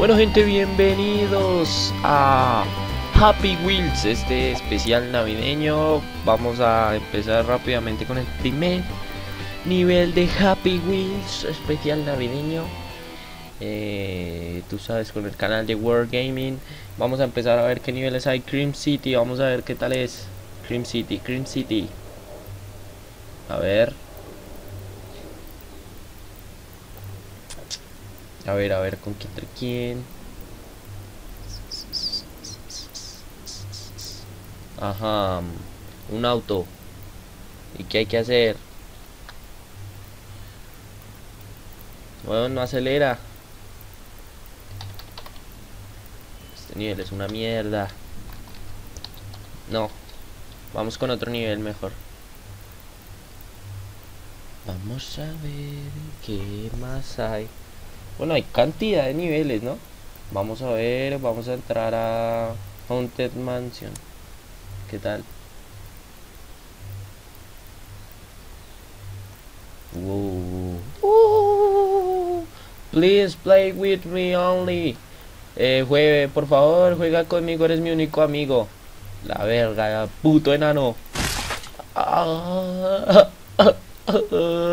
Bueno gente, bienvenidos a Happy Wheels, este especial navideño. Vamos a empezar rápidamente con el primer nivel de Happy Wheels, especial navideño. Eh, tú sabes, con el canal de World Gaming. Vamos a empezar a ver qué niveles hay. Cream City, vamos a ver qué tal es. Cream City, Cream City. A ver. A ver, a ver, con quién, entre quién. Ajá, un auto. ¿Y qué hay que hacer? Bueno, no acelera. Este nivel es una mierda. No. Vamos con otro nivel mejor. Vamos a ver qué más hay. Bueno, hay cantidad de niveles, ¿no? Vamos a ver, vamos a entrar a Haunted Mansion. ¿Qué tal? Wow. Please play with me only. Eh, juegue, por favor, juega conmigo, eres mi único amigo. La verga, puto enano. No,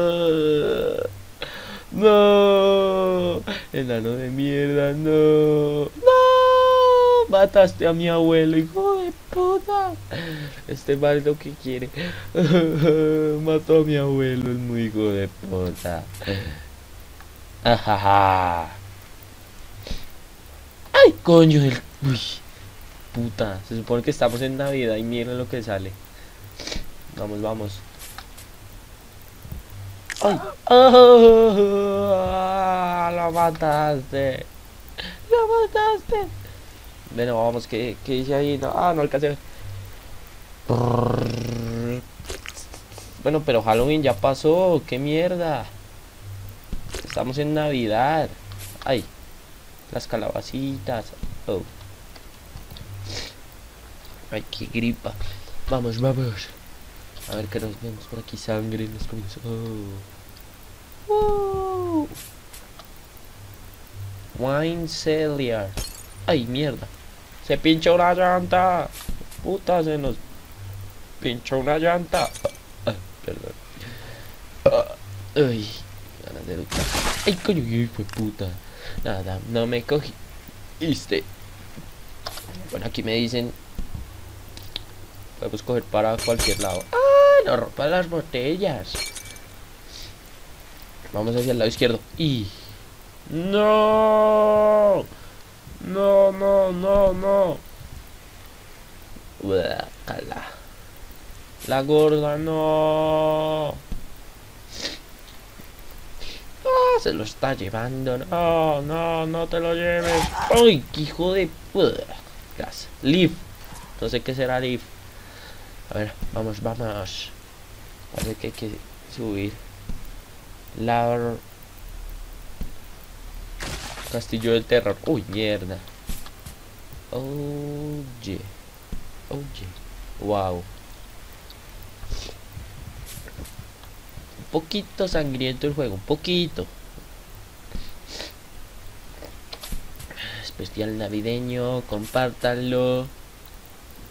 enano de mierda, no. No, mataste a mi abuelo, hijo de puta. Este mal lo que quiere. Mató a mi abuelo, es muy hijo de puta. Ajaja. Ay, coño, el... Uy, puta. Se supone que estamos en Navidad y miren lo que sale. Vamos, vamos. ¡Oh! ¡Lo mataste! ¡Lo mataste! Bueno, vamos, ¿qué, qué dice ahí? No, ah, no alcancé. Bueno, pero Halloween ya pasó. ¡Qué mierda! Estamos en Navidad. ¡Ay! Las calabacitas. Oh. ¡Ay, qué gripa! Vamos, vamos. A ver que nos vemos por aquí sangre nos comienza. Oh. Wine Cellier. Ay, mierda. Se pincha una llanta. Puta, se nos pincha una llanta. Ay, perdón. Ay, ganas de luchar. Ay, coño, fue puta. Nada, no me cogí. ¿Viste? Bueno, aquí me dicen. Podemos coger para cualquier lado. ¡Ah! no rompa las botellas. Vamos hacia el lado izquierdo. Y... ¡No! No, no, no, no. La gorda, no. Ah, se lo está llevando. No, no, no te lo lleves. ¡Ay, qué hijo de... Gas. Leaf. No sé qué será Leaf. A ver, vamos, vamos. Parece que hay que subir. La... Castillo del terror. Uy, mierda. Oye. Oye. Wow. Un poquito sangriento el juego. Un poquito. Especial navideño. Compártanlo.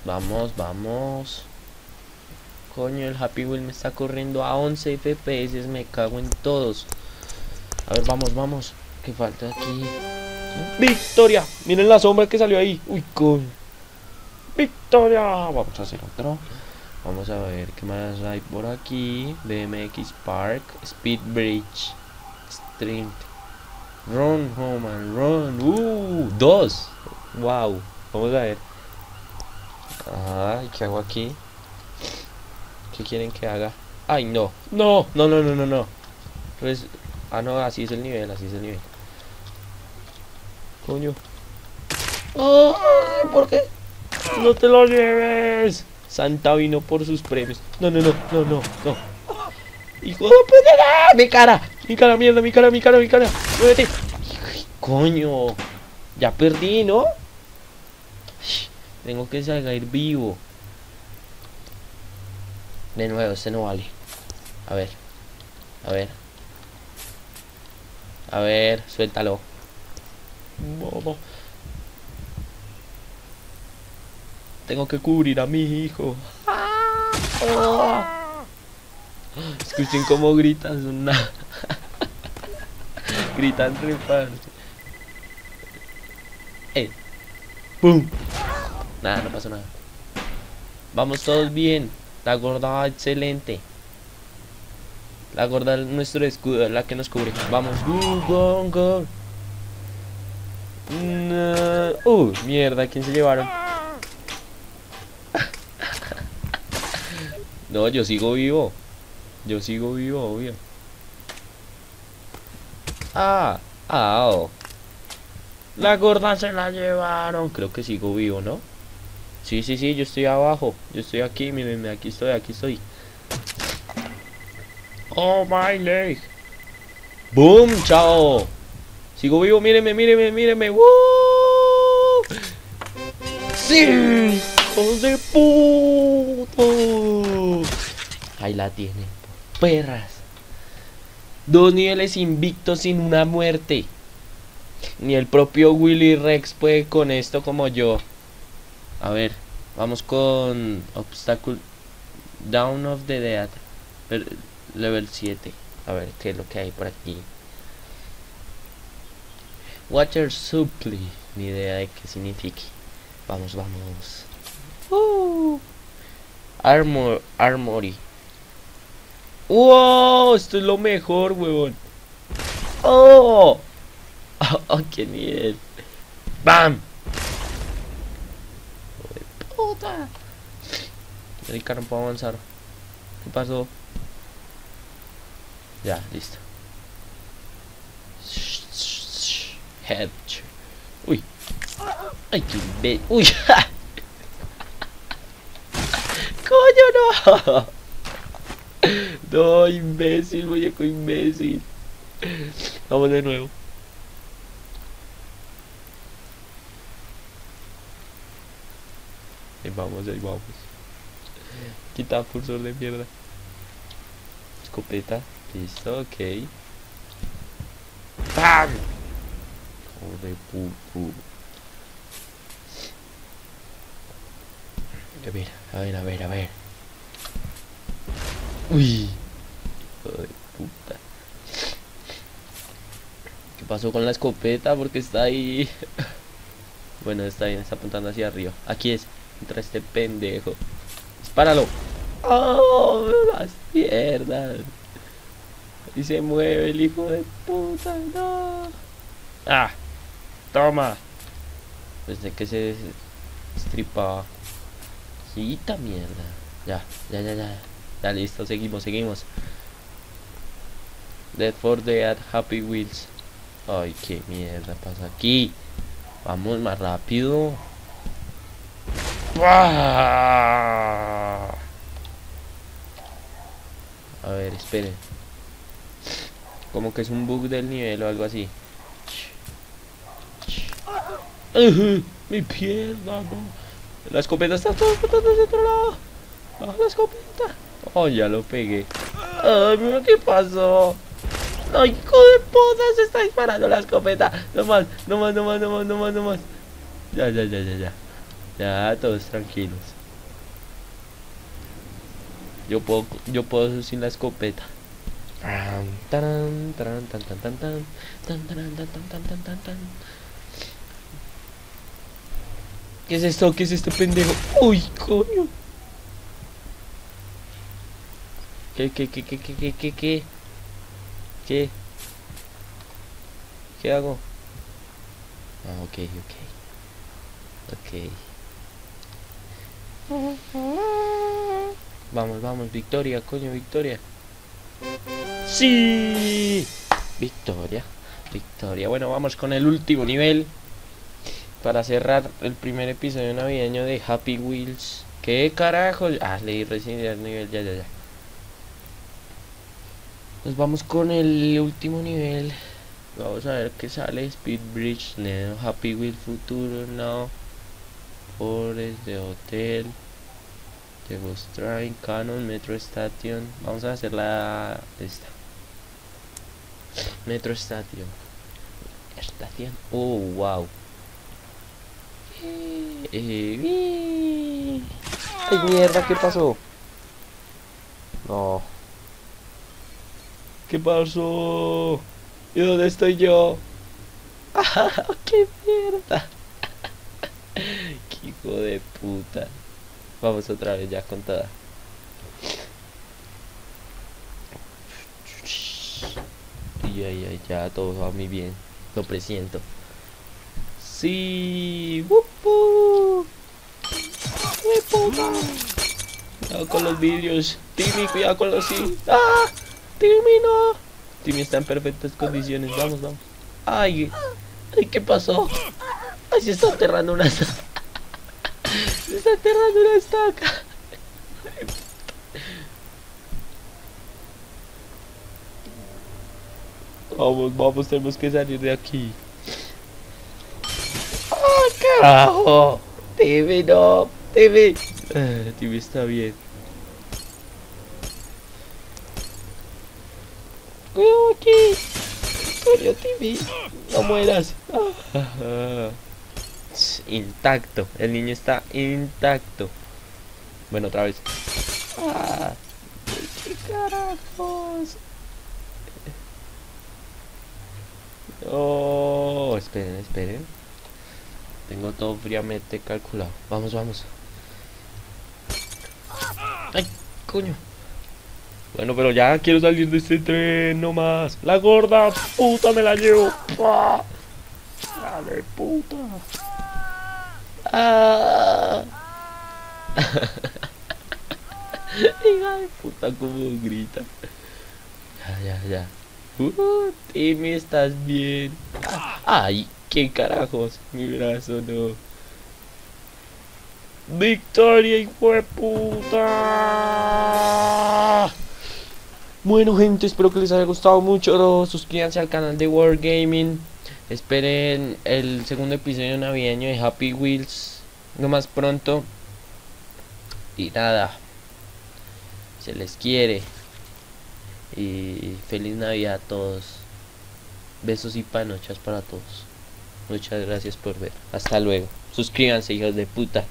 Vamos, vamos. Coño, el Happy Wheel me está corriendo a 11 FPS. Me cago en todos. A ver, vamos, vamos. ¿Qué falta aquí? ¡Victoria! Miren la sombra que salió ahí. Uy, con. ¡Victoria! Vamos a hacer otro. Vamos a ver qué más hay por aquí. BMX Park. Speed Bridge. Stream. Run, home and run. ¡Uh! Dos. Wow. Vamos a ver. Ah, ¿y qué hago aquí? ¿Qué quieren que haga? ¡Ay, no! ¡No! No, no, no, no, no. Pues, ah, no, así es el nivel, así es el nivel. Coño. ¡Oh! ¿Por qué? ¡No te lo lleves! Santa vino por sus premios. No, no, no, no, no, no. ¡Hijo de puta! ¡Mi cara! ¡Mi cara, mierda! ¡Mi cara, mi cara, mi cara! ¡Muévete! ¡Coño! Ya perdí, ¿no? Tengo que salir vivo. De nuevo, este no vale. A ver. A ver. A ver, suéltalo. Modo. Tengo que cubrir a mi hijo. Oh. Escuchen cómo gritan, son gritan re parce. ¡Eh! ¡Pum! Nada, no pasó nada. Vamos todos bien. La gorda va excelente. La gorda es nuestro escudo, es la que nos cubre. Vamos, go, go, go. No. Uh, mierda, ¿quién se llevaron? no, yo sigo vivo. Yo sigo vivo, obvio. Ah, ah, oh. La gorda se la llevaron. Creo que sigo vivo, ¿no? Sí, sí, sí, yo estoy abajo. Yo estoy aquí, mírenme, aquí estoy, aquí estoy. Oh, my leg. Boom, chao. Sigo vivo, mírenme, mírenme. ¡Woo! ¡Sí! ¡Hijos de puto! Ahí la tienen. Perras. Dos niveles invictos sin una muerte. Ni el propio Willy Rex puede con esto como yo. A ver, vamos con Obstacle Down of the Dead. Level 7. A ver, qué es lo que hay por aquí. Water Supply. Ni idea de qué signifique. Vamos, vamos. Uh. Armor, Armory. ¡Wow! Esto es lo mejor, huevón. ¡Oh! ¡Oh, qué nivel! ¡Bam! puta! El carro no puedo avanzar. ¿Qué pasó? Ya, listo. Head. Uy. Ay, qué imbécil. Uy. Coño, no. No, imbécil, muñeco imbécil. Vamos de nuevo. Ahí vamos, ahí vamos. Quita pulsor de mierda. Escopeta. Listo, ok. ¡Pam! Joder, puto. A ver, a ver, a ver, a ver. Uy. Joder, puta. ¿Qué pasó con la escopeta? Porque está ahí. bueno, está bien, está apuntando hacia arriba. Aquí es. Contra este pendejo. Dispáralo. ¡Oh! Las piernas. Y se mueve el hijo de puta. No. ¡Ah! Toma. Desde que se estripaba. Quita mierda. Ya, ya, ya, ya. Ya listo, seguimos, seguimos. Dead for Dead, Happy Wheels. Ay, qué mierda pasa aquí. Vamos más rápido. A ver, esperen. Como que es un bug del nivel o algo así. Mi pierna, no. La escopeta está todo de otro lado. La escopeta. Oh, ya lo pegué. Ay, mira qué pasó. ¡Ay, hijo de puta! Se está disparando la escopeta. No más, no más, no más, no más, no más, no más. Ya, ya, ya, ya, ya. Ya, todos tranquilos. Yo puedo, yo puedo sin la escopeta. ¿Qué es esto? ¿Qué es este pendejo? ¡Uy, coño! ¿Qué, qué, qué, qué, qué, qué, qué, qué? ¿Qué? ¿Qué hago? Ah, ok, ok. Ok. Vamos, vamos, victoria, coño, victoria. ¡Sí! Victoria, victoria. Bueno, vamos con el último nivel. Para cerrar el primer episodio navideño de Happy Wheels. ¿Qué carajo? Ah, leí recién el nivel, ya, ya, ya. Nos vamos con el último nivel. Vamos a ver qué sale. Speed Bridge, Neo, Happy Wheels Futuro, no. Forest de Hotel, de Train, Canon, Metro Station. Vamos a hacer la esta. Metro Station. estación. Oh, wow. Eh, Ay, mierda, ¿qué pasó? No. ¿Qué pasó? ¿Y dónde estoy yo? ¡Qué mierda! ¡Qué hijo de puta! Vamos otra vez ya con toda. Y ay, ay, ya todo va muy bien. Lo presiento. Sí. ¡Wupu! Cuidado con los vídeos. Timmy, cuidado con los sí. ¡Ah! Timmy no. Timmy está en perfectas condiciones. Vamos, vamos. Ay, ay, ¿qué pasó? Ay, se está aterrando una estaca. Se está aterrando una estaca. Vamos, vamos, tenemos que salir de aquí. ¡Ah, carajo! Timmy, no. Timmy. Ah, Timmy está bien. Cuidado aquí. Coño, Timmy. No mueras. Ah. Intacto. El niño está intacto. Bueno, otra vez. Ah. ¿Qué carajos? Oh, esperen, esperen. Tengo todo fríamente calculado. Vamos, vamos. Ay, coño. Bueno, pero ya quiero salir de este tren nomás. La gorda puta me la llevo. ¡Pah! Dale, puta. Ah. Hija puta, como grita. Ya, ya, ya. Uh, Timmy, estás bien. Ah, ay, qué carajos. Mi brazo no. Victoria, hijo de puta. Bueno, gente, espero que les haya gustado mucho. Suscríbanse al canal de Wargaming. Esperen el segundo episodio navideño de Happy Wheels. No más pronto. Y nada. Se les quiere. Y feliz Navidad a todos. Besos y panochas para todos. Muchas gracias por ver. Hasta luego. Suscríbanse, hijos de puta.